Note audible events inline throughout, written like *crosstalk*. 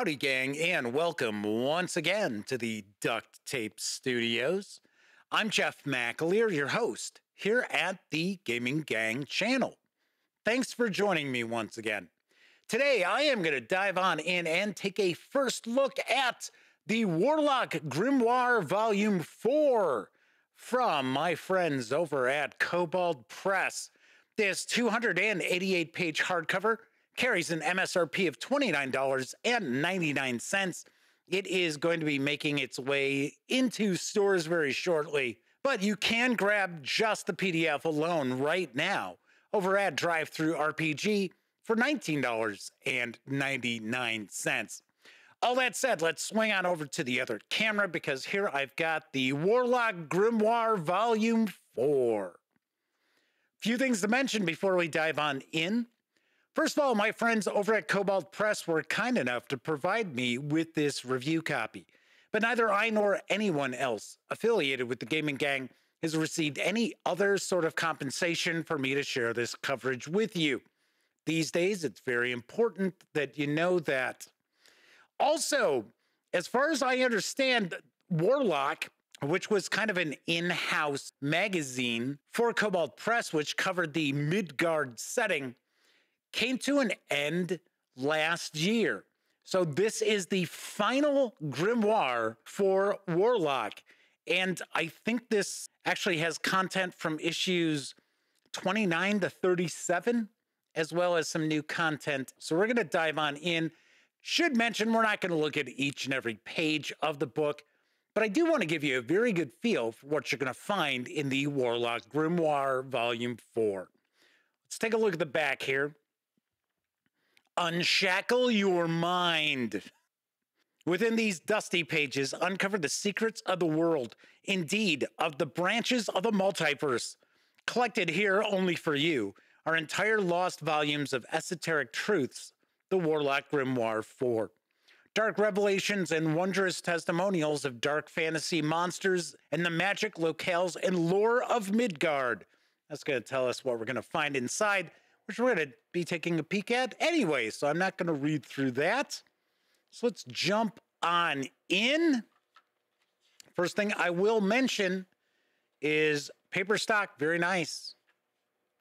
Howdy, gang, and welcome once again to the Duct Tape Studios. I'm Jeff McAleer, your host here at the Gaming Gang channel. Thanks for joining me once again. Today, I am going to dive on in and take a first look at the Warlock Grimoire Volume 4 from my friends over at Kobold Press. This 288 page hardcover carries an MSRP of $29.99. It is going to be making its way into stores very shortly, but you can grab just the PDF alone right now over at DriveThruRPG for $19.99. All that said, let's swing on over to the other camera because here I've got the Warlock Grimoire Volume 4. Few things to mention before we dive on in. First of all, my friends over at Kobold Press were kind enough to provide me with this review copy. But neither I nor anyone else affiliated with the Gaming Gang has received any other sort of compensation for me to share this coverage with you. These days, it's very important that you know that. Also, as far as I understand, Warlock, which was kind of an in house magazine for Kobold Press, which covered the Midgard setting, came to an end last year. So this is the final grimoire for Warlock. And I think this actually has content from issues 29 to 37, as well as some new content. So we're going to dive on in. Should mention, we're not going to look at each and every page of the book, but I do want to give you a very good feel for what you're going to find in the Warlock Grimoire Volume 4. Let's take a look at the back here. Unshackle your mind. Within these dusty pages, uncover the secrets of the world, indeed, of the branches of the multiverse. Collected here only for you are entire lost volumes of esoteric truths, the Warlock Grimoire 4. Dark revelations and wondrous testimonials of dark fantasy monsters and the magic locales and lore of Midgard. That's going to tell us what we're going to find inside which we're going to be taking a peek at anyway. So I'm not going to read through that. So let's jump on in. First thing I will mention is paper stock. Very nice.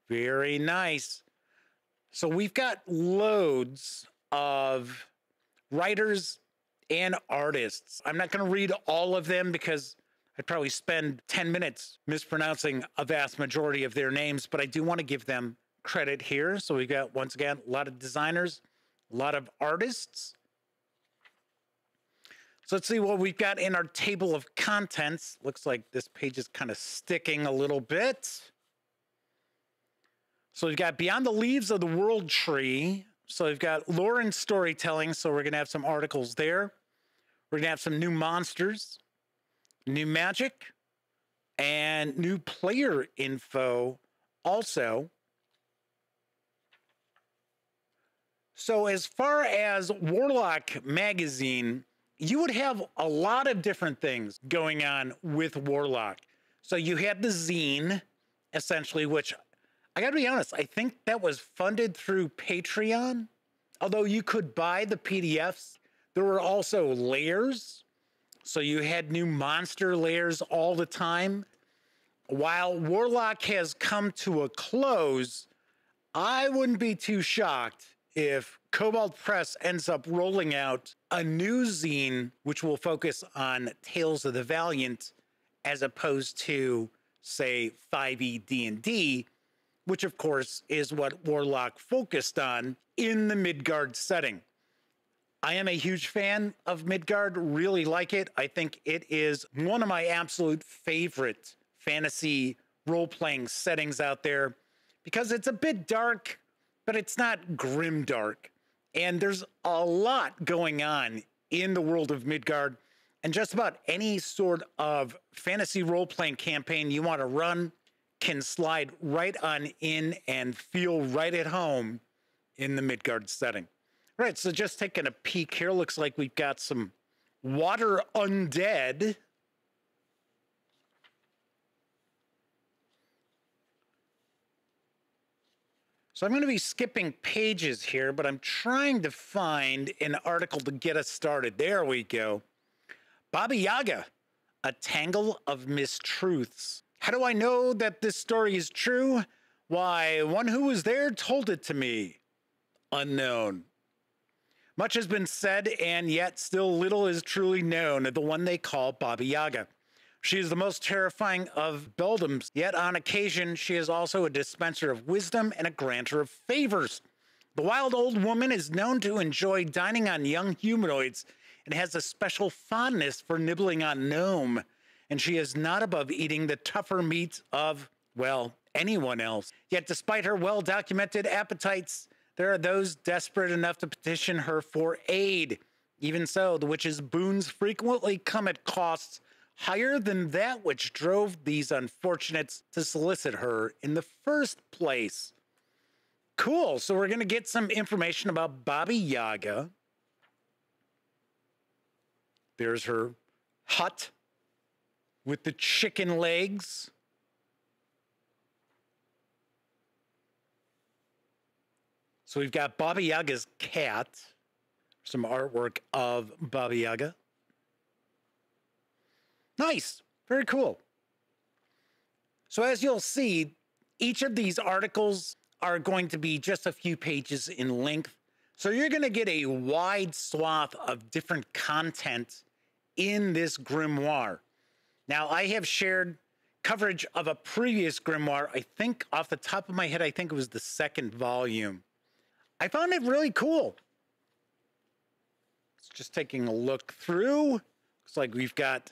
Very nice. So we've got loads of writers and artists. I'm not going to read all of them because I'd probably spend 10 minutes mispronouncing a vast majority of their names, but I do want to give them credit here. So we've got, once again, a lot of designers, a lot of artists. So let's see what we've got in our table of contents. Looks like this page is kind of sticking a little bit. So we've got Beyond the Leaves of the World Tree. So we've got lore and storytelling. So we're going to have some articles there. We're going to have some new monsters, new magic, and new player info also. So, as far as Warlock magazine, you would have a lot of different things going on with Warlock. So, you had the zine, essentially, which I gotta be honest, I think that was funded through Patreon. Although you could buy the PDFs, there were also layers. So, you had new monster layers all the time. While Warlock has come to a close, I wouldn't be too shocked if Kobold Press ends up rolling out a new zine which will focus on Tales of the Valiant as opposed to say 5e D&D which of course is what Warlock focused on in the Midgard setting. I am a huge fan of Midgard, really like it. I think it is one of my absolute favorite fantasy role playing settings out there because it's a bit dark, but it's not grim dark. And there's a lot going on in the world of Midgard. And just about any sort of fantasy role playing campaign you want to run can slide right on in and feel right at home in the Midgard setting. All right, so just taking a peek here, looks like we've got some water undead. So I'm going to be skipping pages here, but I'm trying to find an article to get us started. There we go. Baba Yaga, a tangle of mistruths. How do I know that this story is true? Why, one who was there told it to me. Unknown. Much has been said, and yet still little is truly known of the one they call Baba Yaga. She is the most terrifying of beldams, yet on occasion she is also a dispenser of wisdom and a granter of favors. The wild old woman is known to enjoy dining on young humanoids and has a special fondness for nibbling on gnome, and she is not above eating the tougher meats of, well, anyone else. Yet, despite her well documented appetites, there are those desperate enough to petition her for aid. Even so, the witch's boons frequently come at costs higher than that which drove these unfortunates to solicit her in the first place. Cool. So, we're going to get some information about Baba Yaga. There's her hut with the chicken legs. So we've got Baba Yaga's cat, some artwork of Baba Yaga. Nice, very cool. So as you'll see, each of these articles are going to be just a few pages in length. So you're going to get a wide swath of different content in this grimoire. Now, I have shared coverage of a previous grimoire. I think off the top of my head, I think it was the second volume. I found it really cool. It's just taking a look through. Looks like we've got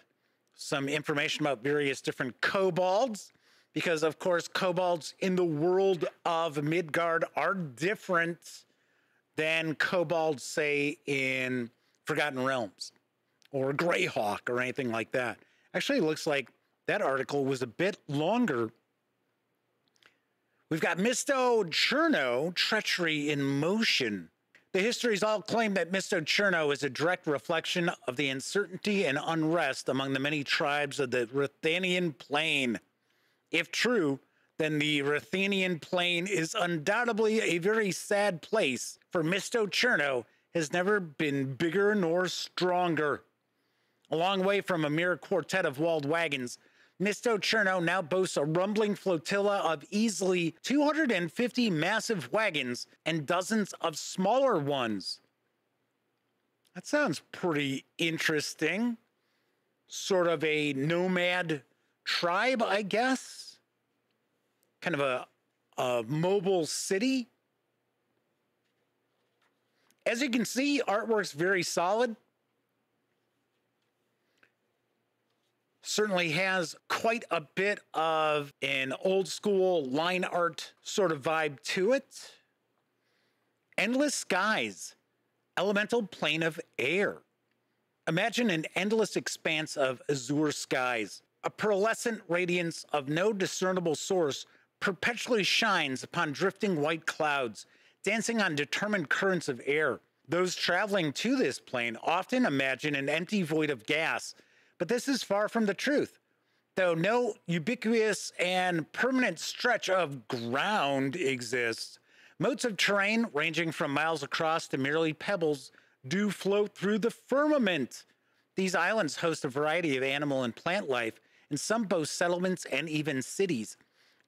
some information about various different kobolds, because of course, kobolds in the world of Midgard are different than kobolds, say, in Forgotten Realms or Greyhawk or anything like that. Actually, looks like that article was a bit longer We've got Misto Cherno, Treachery in Motion. The histories all claim that Misto Cherno is a direct reflection of the uncertainty and unrest among the many tribes of the Ruthenian Plain. If true, then the Ruthenian Plain is undoubtedly a very sad place, for Misto Cherno has never been bigger nor stronger. A long way from a mere quartet of walled wagons, Misto Cherno now boasts a rumbling flotilla of easily 250 massive wagons and dozens of smaller ones. That sounds pretty interesting. Sort of a nomad tribe, I guess. Kind of a, a mobile city. As you can see, artwork's very solid. Certainly has quite a bit of an old school line art sort of vibe to it. Endless skies, elemental plane of air. Imagine an endless expanse of azure skies. A pearlescent radiance of no discernible source perpetually shines upon drifting white clouds, dancing on determined currents of air. Those traveling to this plane often imagine an empty void of gas but this is far from the truth. Though no ubiquitous and permanent stretch of ground exists, motes of terrain ranging from miles across to merely pebbles do float through the firmament. These islands host a variety of animal and plant life, and some boast settlements and even cities.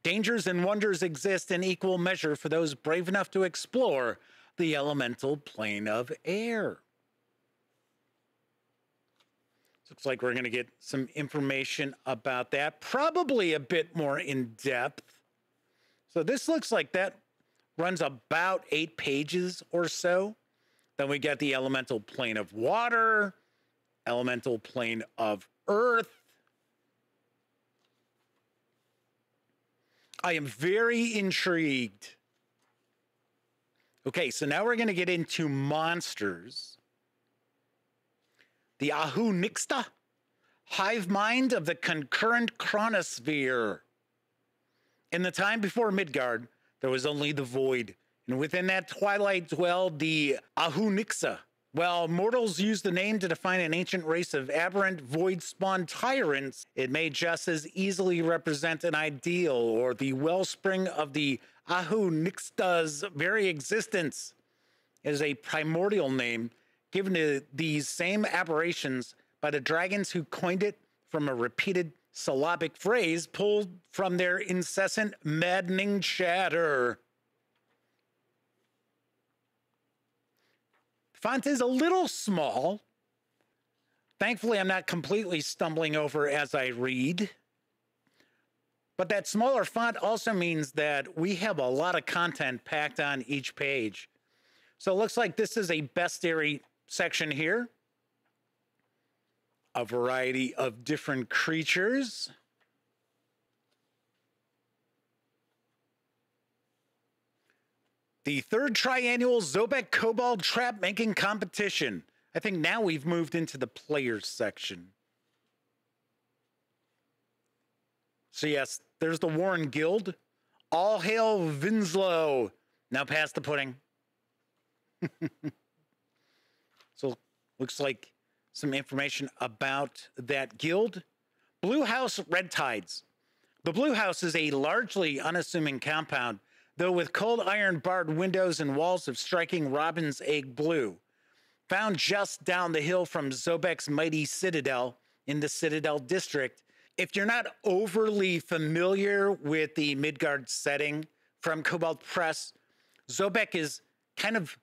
Dangers and wonders exist in equal measure for those brave enough to explore the elemental plane of air. Looks like we're going to get some information about that, probably a bit more in depth. So this looks like that runs about eight pages or so. Then we get the elemental plane of water, elemental plane of earth. I am very intrigued. Okay, so now we're going to get into monsters the Ahu Nixta, hive mind of the concurrent chronosphere. In the time before Midgard, there was only the void, and within that twilight dwelled the Ahu Nixta. While mortals use the name to define an ancient race of aberrant void spawn tyrants, it may just as easily represent an ideal or the wellspring of the Ahu Nixta's very existence is a primordial name given to these same aberrations by the dragons who coined it from a repeated syllabic phrase pulled from their incessant maddening chatter. The Font is a little small. Thankfully, I'm not completely stumbling over as I read. But that smaller font also means that we have a lot of content packed on each page. So it looks like this is a bestiary section here. A variety of different creatures. The third triannual Zobeck Kobold Trap Making Competition. I think now we've moved into the players section. So, yes, there's the Warren Guild. All hail Winslow. Now pass the pudding. *laughs* looks like some information about that guild. Blue House Red Tides. The Blue House is a largely unassuming compound, though with cold iron barred windows and walls of striking robin's egg blue. Found just down the hill from Zobeck's mighty citadel in the Citadel District, if you're not overly familiar with the Midgard setting from Kobold Press, Zobeck is kind of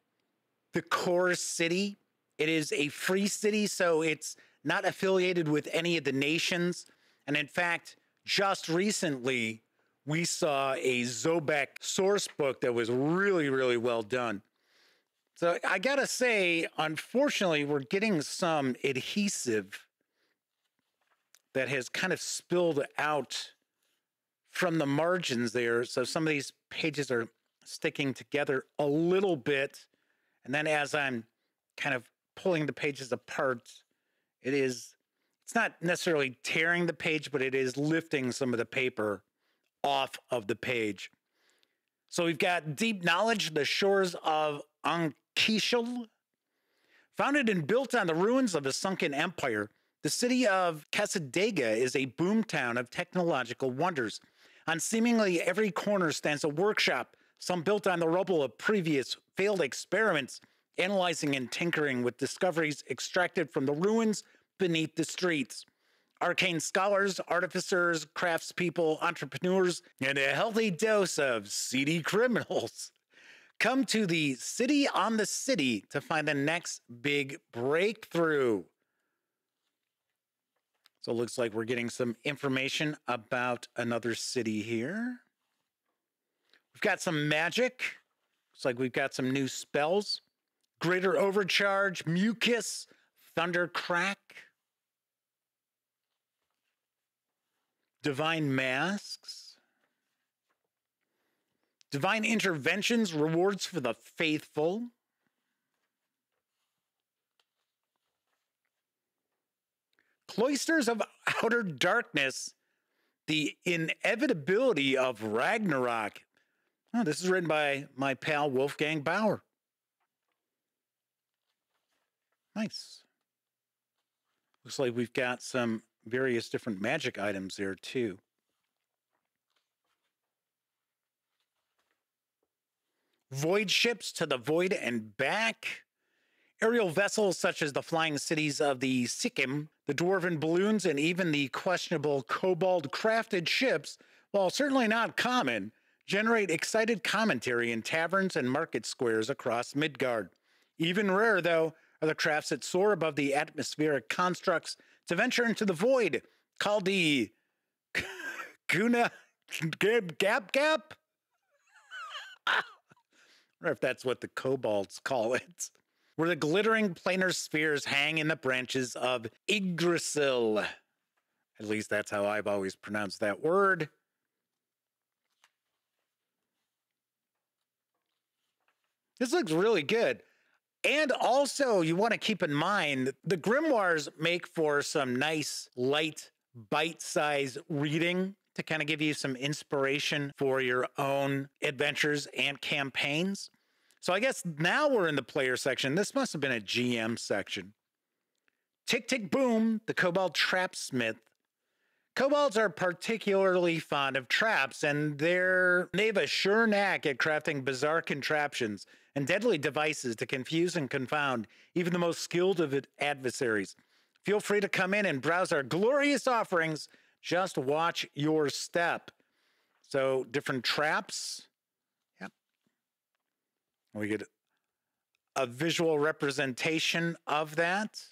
the core city. It is a free city, so it's not affiliated with any of the nations. And in fact, just recently, we saw a Zobeck source book that was really, really well done. So I gotta say, unfortunately, we're getting some adhesive that has kind of spilled out from the margins there. So some of these pages are sticking together a little bit. And then as I'm kind of pulling the pages apart, it is, it's not necessarily tearing the page, but it is lifting some of the paper off of the page. So we've got Deep Knowledge, the shores of Ankeshel. Founded and built on the ruins of a sunken empire, the city of Casadega is a boomtown of technological wonders. On seemingly every corner stands a workshop, some built on the rubble of previous failed experiments, analyzing and tinkering with discoveries extracted from the ruins beneath the streets. Arcane scholars, artificers, craftspeople, entrepreneurs, and a healthy dose of seedy *laughs* criminals come to the city on the city to find the next big breakthrough. So it looks like we're getting some information about another city here. We've got some magic. Looks like we've got some new spells. Greater Overcharge, Mucus, Thunder Crack, Divine Masks, Divine Interventions, Rewards for the Faithful, Cloisters of Outer Darkness, The Inevitability of Ragnarok. Oh, this is written by my pal Wolfgang Bauer. Nice. Looks like we've got some various different magic items there too. Void ships to the void and back. Aerial vessels such as the flying cities of the Sikkim, the dwarven balloons, and even the questionable kobold crafted ships, while certainly not common, generate excited commentary in taverns and market squares across Midgard. Even rarer, though, the crafts that soar above the atmospheric constructs to venture into the void, called the *laughs* Guna Gap Gap Gap. I wonder if that's what the kobolds call it where the glittering planar spheres hang in the branches of Yggdrasil. At least that's how I've always pronounced that word. This looks really good. And also, you want to keep in mind the grimoires make for some nice, light, bite sized reading to kind of give you some inspiration for your own adventures and campaigns. So I guess now we're in the player section. This must have been a GM section. Tick Tick Boom, the Kobold Trapsmith. Kobolds are particularly fond of traps, and they're they have a sure knack at crafting bizarre contraptions and deadly devices to confuse and confound even the most skilled of adversaries. Feel free to come in and browse our glorious offerings. Just watch your step. So, different traps. Yep. We get a visual representation of that.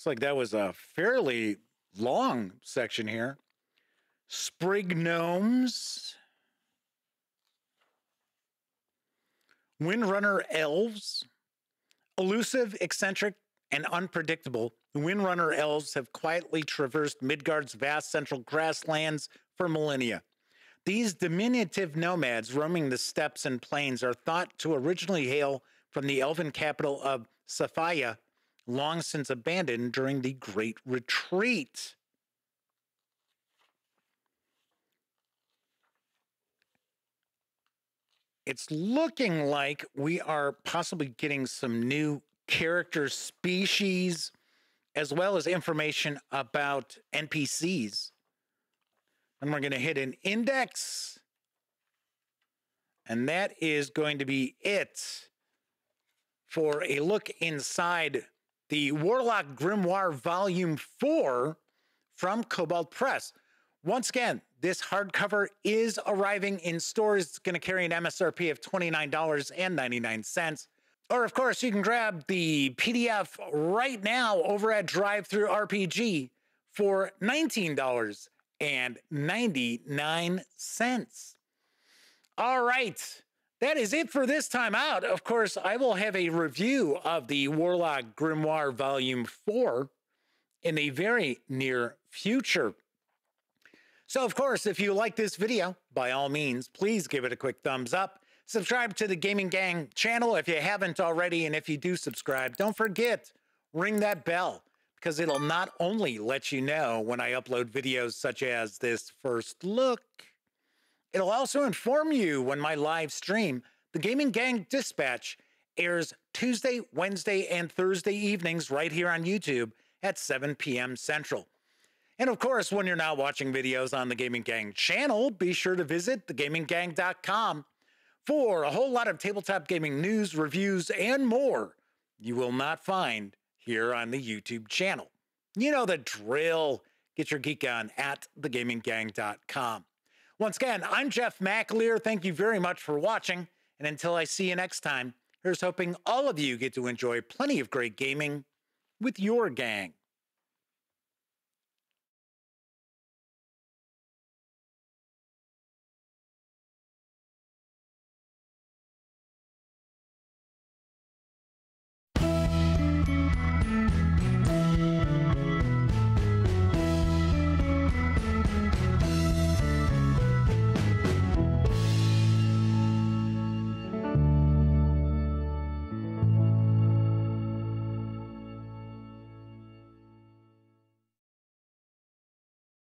Looks like that was a fairly long section here. Sprig gnomes. Windrunner elves. Elusive, eccentric, and unpredictable, the Windrunner elves have quietly traversed Midgard's vast central grasslands for millennia. These diminutive nomads roaming the steppes and plains are thought to originally hail from the elven capital of Safaya long since abandoned during the Great Retreat. It's looking like we are possibly getting some new character species as well as information about NPCs. And we're going to hit an index. And that is going to be it for a look inside the Warlock Grimoire Volume 4 from Kobold Press. Once again, this hardcover is arriving in stores. It's going to carry an MSRP of $29.99. Or, of course, you can grab the PDF right now over at DriveThruRPG for $19.99. All right. That is it for this time out. Of course, I will have a review of the Warlock Grimoire Volume 4 in a very near future. So, of course, if you like this video, by all means, please give it a quick thumbs up. Subscribe to the Gaming Gang channel if you haven't already. And if you do subscribe, don't forget, ring that bell because it'll not only let you know when I upload videos such as this first look, It'll also inform you when my live stream, the Gaming Gang Dispatch, airs Tuesday, Wednesday, and Thursday evenings right here on YouTube at 7 p.m. Central. And of course, when you're not watching videos on the Gaming Gang channel, be sure to visit thegaminggang.com for a whole lot of tabletop gaming news, reviews, and more you will not find here on the YouTube channel. You know the drill. Get your geek on at thegaminggang.com. Once again, I'm Jeff McAleer. Thank you very much for watching. And until I see you next time, here's hoping all of you get to enjoy plenty of great gaming with your gang.